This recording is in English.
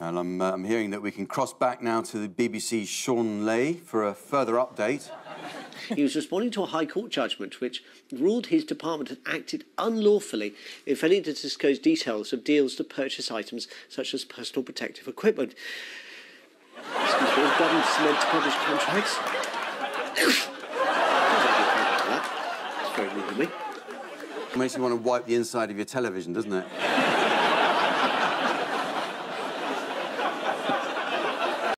And I'm, uh, I'm hearing that we can cross back now to the BBC's Shaun Ley for a further update. He was responding to a High Court judgment which ruled his department had acted unlawfully in failing to disclose details of deals to purchase items such as personal protective equipment. Excuse me, government's government to publish contracts. That's very rude of me. It Makes you want to wipe the inside of your television, doesn't it?